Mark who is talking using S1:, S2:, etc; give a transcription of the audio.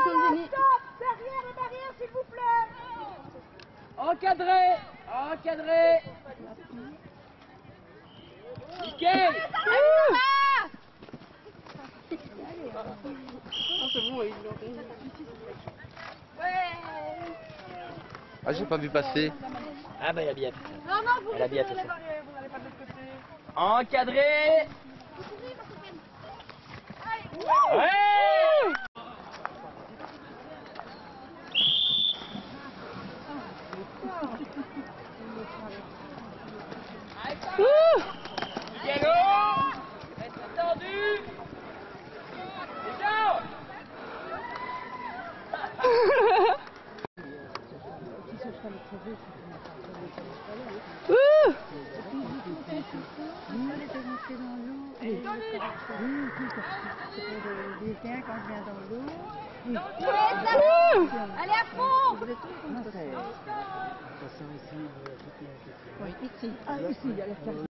S1: Stop Derrière les barrières, s'il vous plaît.
S2: Encadré Encadré. Nickel
S3: Ah, j'ai pas vu passer.
S2: Ah bah il y a bien.
S1: Non, non, vous
S2: Elle a bien
S1: vous n'allez pas de l'autre côté.
S2: Encadré
S1: Allez à fond
S4: sí, ya está.